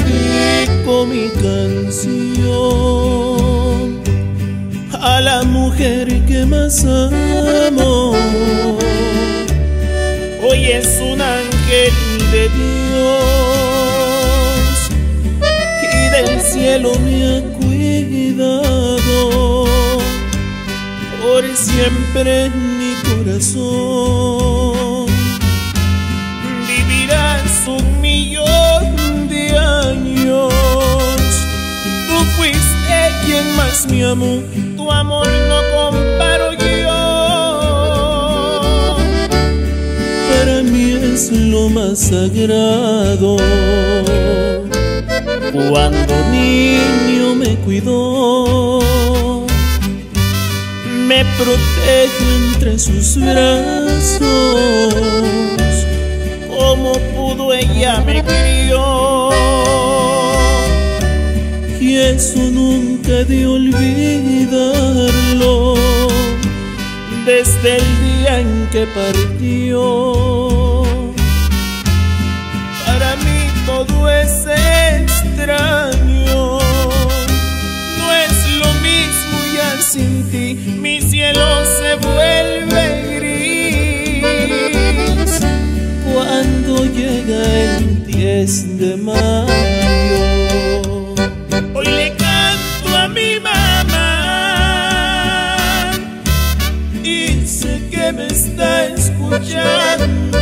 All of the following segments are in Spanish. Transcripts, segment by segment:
canto mi canción a la mujer que más amo. Hoy es un ángel de Dios y del cielo me ha cuidado por siempre en mi corazón. Vivirás un más me amó, tu amor no comparo yo. Para mí es lo más sagrado. Cuando niño me cuidó me protege entre sus brazos. Como pudo ella me crió. Eso nunca de olvidarlo. Desde el día en que partió. Para mí todo es extraño. No es lo mismo ya sin ti. Mi cielo se vuelve gris cuando llega el 10 de mayo. Escuchando.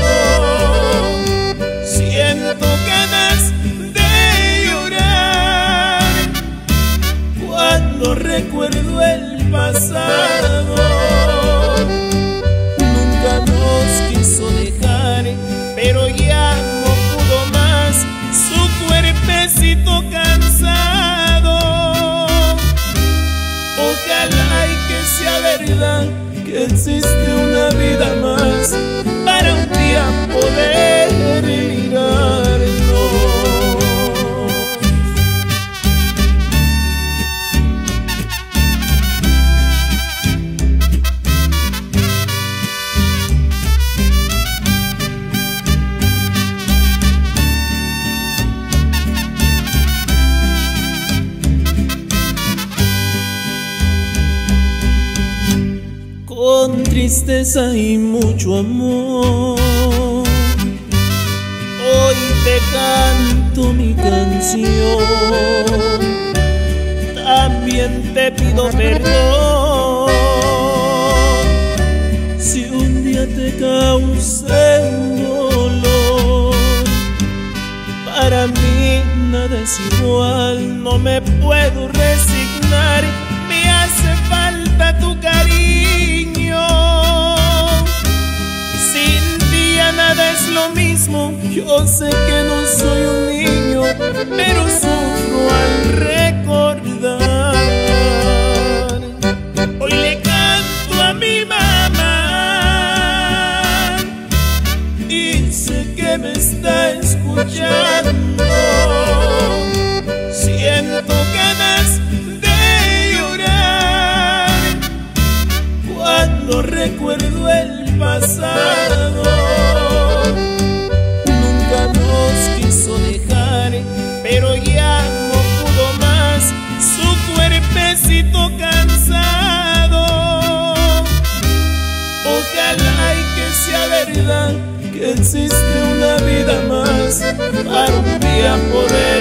Siento ganas de llorar cuando recuerdo el pasado. Nunca nos quiso dejar, pero ya no pudo más su cuerpecito cansado. Ojalá y que sea verdad que existe tristeza y mucho amor. Hoy te canto mi canción, también te pido perdón. Si un día te causé un dolor, para mí nada es igual, no me puedo resignar, me hace falta tu cariño. Es lo mismo, yo sé que no soy un niño, pero sufro al recordar. Hoy le canto a mi mamá y sé que me está escuchando. Existe una vida más para un día poder